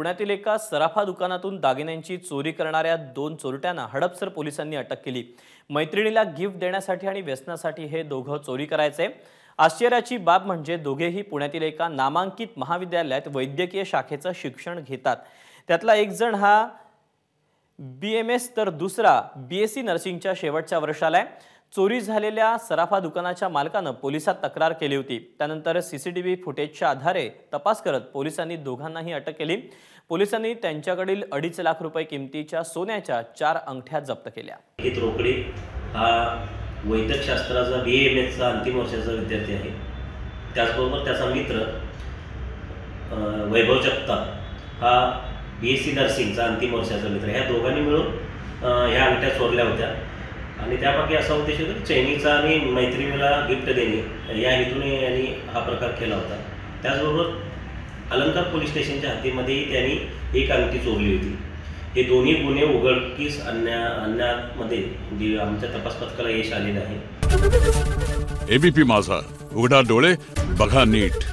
पुण्यातील एका सराफा दुकानातून दागिन्यांची चोरी करणाऱ्या दोन चोरट्यांना हडपसर पोलिसांनी अटक केली. मैत्रिणीला गिफ्ट देण्यासाठी आणि व्यसनासाठी हे दोघं चोरी करायचे. आश्चर्याची बाब म्हणजे दोघेही पुण्यातील एका नामांकित महाविद्यालयात वैद्यकीय शाखेचं शिक्षण घेतात. त्यातला एक जण हा बी एम एस तर दुसरा बी एस सी नर्सिंगच्या शेवटच्या वर्षाला आहे. चोरी झालेल्या सराफा दुकानाच्या मालकानं पोलिसात तक्रार केली होती. त्यानंतर सी सी टी व्ही फुटेजच्या आधारे तपास करत पोलिसांनी दोघांनाही अटक केली. पोलिसांनी त्यांच्याकडील अडीच लाख रुपये किमतीच्या सोन्याच्या चार अंगठ्या जप्त केल्या. रोकडे हा वैद्यकशास्त्राचा बी एम एसचा अंतिम वर्षाचा विद्यार्थी आहे. त्याचबरोबर त्याचा मित्र वैभव जगताप हा बी एस सी नर्सिंगचा अंतिम वर्षाचा मित्र. ह्या दोघांनी मिळून ह्या अंगठ्या चोरल्या होत्या. आणि त्यापैकी असा उद्देश होता की चैनीचा आणि मैत्रिणीला गिफ्ट देणे या हेतूने यांनी हा प्रकार केला होता. त्याचबरोबर अलंकार पोलीस स्टेशनच्या हद्दीमध्येही त्यांनी एक अंगठी चोरली होती. हे दोन्ही गुन्हे उघडकीस आणण्या आणण्यामध्ये म्हणजे आमच्या तपास पथकाला यश आलेलं आहे. एबीपी माझा. उघडा डोळे बघा नीट.